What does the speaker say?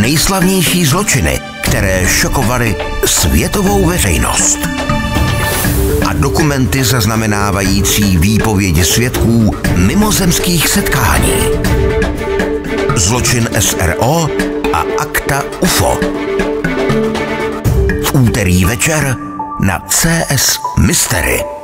nejslavnější zločiny, které šokovaly světovou veřejnost. A dokumenty zaznamenávající výpovědi svědků mimozemských setkání. Zločin SRO a akta UFO. V úterý večer na CS Mystery.